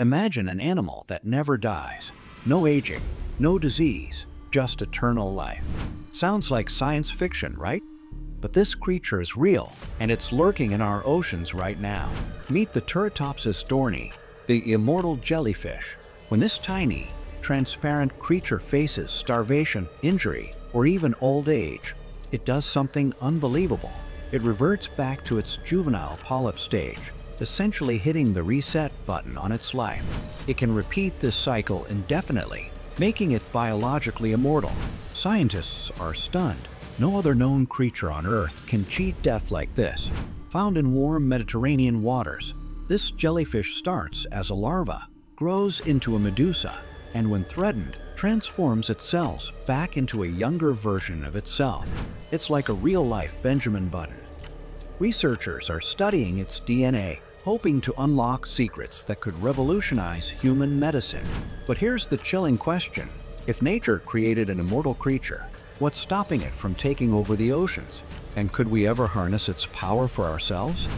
Imagine an animal that never dies. No aging, no disease, just eternal life. Sounds like science fiction, right? But this creature is real, and it's lurking in our oceans right now. Meet the Turritopsis dohrnii, the immortal jellyfish. When this tiny, transparent creature faces starvation, injury, or even old age, it does something unbelievable. It reverts back to its juvenile polyp stage, essentially hitting the reset button on its life. It can repeat this cycle indefinitely, making it biologically immortal. Scientists are stunned. No other known creature on Earth can cheat death like this. Found in warm Mediterranean waters, this jellyfish starts as a larva, grows into a medusa, and when threatened, transforms its cells back into a younger version of itself. It's like a real-life Benjamin Button. Researchers are studying its DNA, hoping to unlock secrets that could revolutionize human medicine. But here's the chilling question. If nature created an immortal creature, what's stopping it from taking over the oceans? And could we ever harness its power for ourselves?